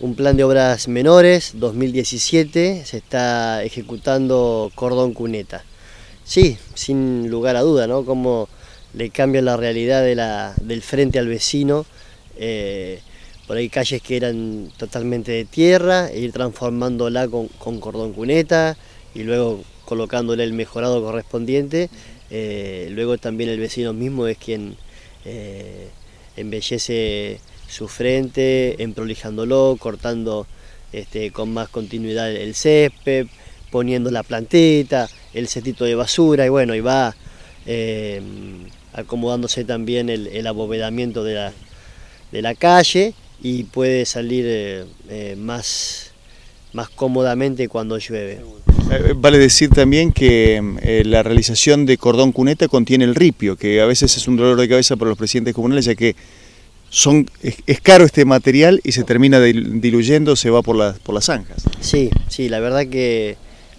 un plan de obras menores 2017, se está ejecutando Cordón Cuneta. Sí, sin lugar a duda, ¿no? Cómo le cambia la realidad de la, del frente al vecino. Eh, por ahí calles que eran totalmente de tierra, e ir transformándola con, cordón cuneta y luego colocándole el mejorado correspondiente. Eh, luego también el vecino mismo es quien eh, embellece su frente, emprolijándolo, cortando este, con más continuidad el césped, poniendo la plantita, el setito de basura y bueno, y va eh, acomodándose también el, abovedamiento de la, de la, calle y puede salir eh, eh, más, más cómodamente cuando llueve. Vale decir también que la realización de cordón cuneta contiene el ripio, que a veces es un dolor de cabeza para los presidentes comunales, ya que son, es, caro este material y se termina diluyendo, se va por, las por las zanjas. Sí, sí, la verdad que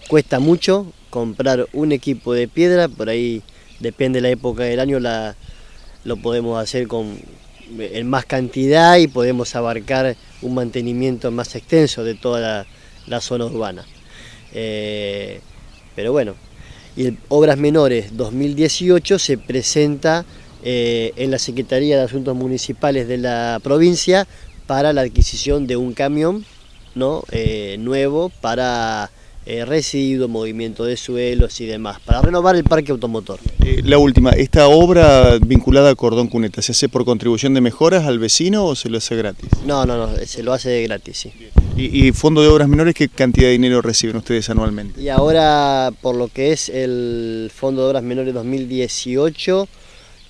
cuesta mucho comprar un equipo de piedra, por ahí depende de la época del año, la, lo podemos hacer con, en más cantidad y podemos abarcar un mantenimiento más extenso de toda la, zona urbana. Eh, pero bueno, y Obras Menores 2018 se presenta eh, en la Secretaría de Asuntos Municipales de la provincia para la adquisición de un camión ¿no? Eh, nuevo para eh, residuos, movimiento de suelos y demás, para renovar el parque automotor. la última, ¿esta obra vinculada a Cordón Cuneta se hace por contribución de mejoras al vecino o se lo hace gratis? No, no, no, se lo hace gratis, sí. ¿Y, y Fondo de Obras Menores qué cantidad de dinero reciben ustedes anualmente? Y ahora, por lo que es el Fondo de Obras Menores 2018,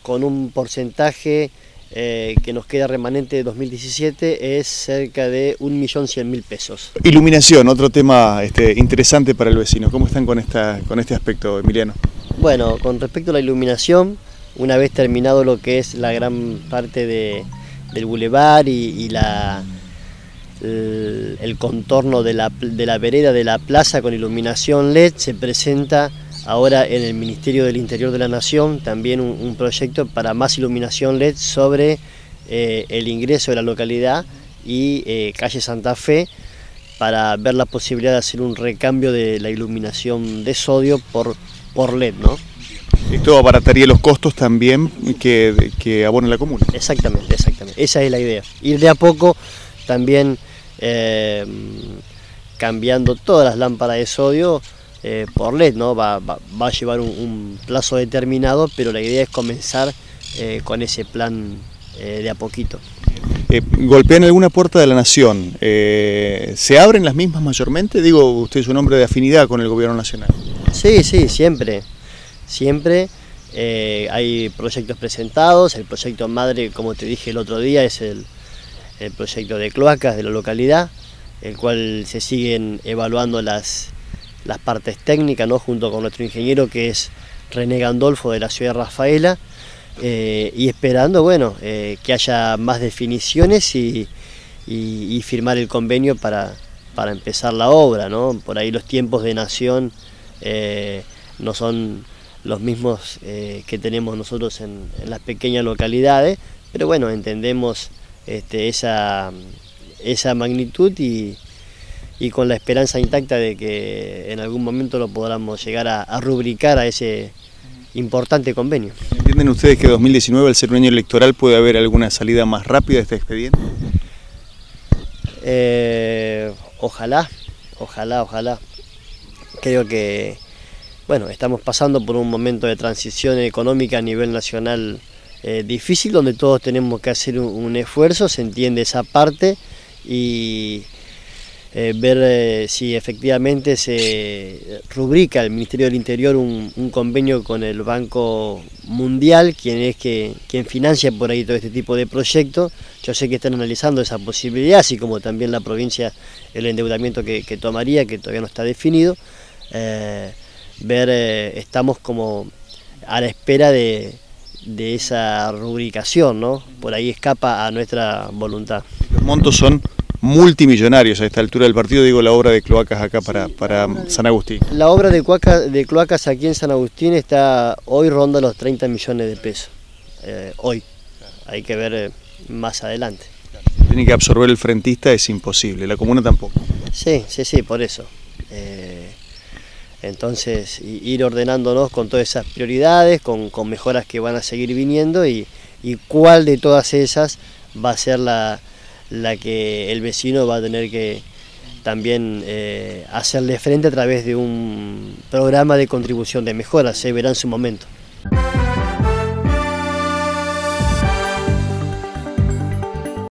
con un porcentaje eh, que nos queda remanente de 2017 es cerca de 1.100.000 pesos. Iluminación, otro tema este, interesante para el vecino. ¿Cómo están con, esta, con este aspecto, Emiliano? Bueno, con respecto a la iluminación, una vez terminado lo que es la gran parte del bulevar y, la, el, el, contorno de la, de la vereda de la plaza con iluminación LED, se presenta ahora en el Ministerio del Interior de la Nación también un, proyecto para más iluminación LED sobre eh, el ingreso de la localidad y eh, calle Santa Fe para ver la posibilidad de hacer un recambio de la iluminación de sodio por, por LED. ¿no? Esto abarataría los costos también que, que abona la comuna. Exactamente, exactamente. Esa es la idea. Ir de a poco también eh, cambiando todas las lámparas de sodio eh, por LED, ¿no? Va, a llevar un, plazo determinado, pero la idea es comenzar eh, con ese plan eh, de a poquito. ¿Golpean alguna puerta de la nación? ¿Se abren las mismas mayormente? Digo, usted es un hombre de afinidad con el gobierno nacional. Sí, sí, siempre, siempre. hay proyectos presentados, el proyecto madre, como te dije el otro día, es el, el proyecto de cloacas de la localidad, el cual se siguen evaluando las, las partes técnicas, ¿no? junto con nuestro ingeniero que es René Gandolfo de la ciudad de Rafaela, eh, y esperando bueno, eh, que haya más definiciones y, firmar el convenio para, para, empezar la obra. ¿no? Por ahí los tiempos de nación eh, no son los mismos que tenemos nosotros en, las pequeñas localidades, pero bueno, entendemos este, esa, esa magnitud y, y con la esperanza intacta de que en algún momento lo podamos llegar a, rubricar a ese importante convenio. ¿Entienden ustedes que 2019, al ser un año electoral, puede haber alguna salida más rápida de este expediente? Eh, ojalá, ojalá, ojalá. Creo que, bueno, estamos pasando por un momento de transición económica a nivel nacional eh, difícil, donde todos tenemos que hacer un esfuerzo, se entiende esa parte, y eh, ver eh, si efectivamente se rubrica el Ministerio del Interior un, convenio con el Banco Mundial, quien es que, quien financia por ahí todo este tipo de proyectos. Yo sé que están analizando esa posibilidad, así como también la provincia, el endeudamiento que, tomaría, que todavía no está definido. Eh, ver, estamos como a la espera de, de esa rubricación, ¿no? Por ahí escapa a nuestra voluntad. Los montos son multimillonarios a esta altura del partido, digo la obra de cloacas acá para, para San Agustín. La obra de, de cloacas aquí en San Agustín está hoy ronda los 30 millones de pesos, eh, hoy, hay que ver eh, más adelante. Tiene que absorber el frentista, es imposible, la comuna tampoco. Sí, sí, sí, por eso. Eh, entonces, ir ordenándonos con todas esas prioridades, con, mejoras que van a seguir viniendo y, cuál de todas esas va a ser la, que el vecino va a tener que también eh, hacerle frente a través de un programa de contribución de mejora, se verá en su momento.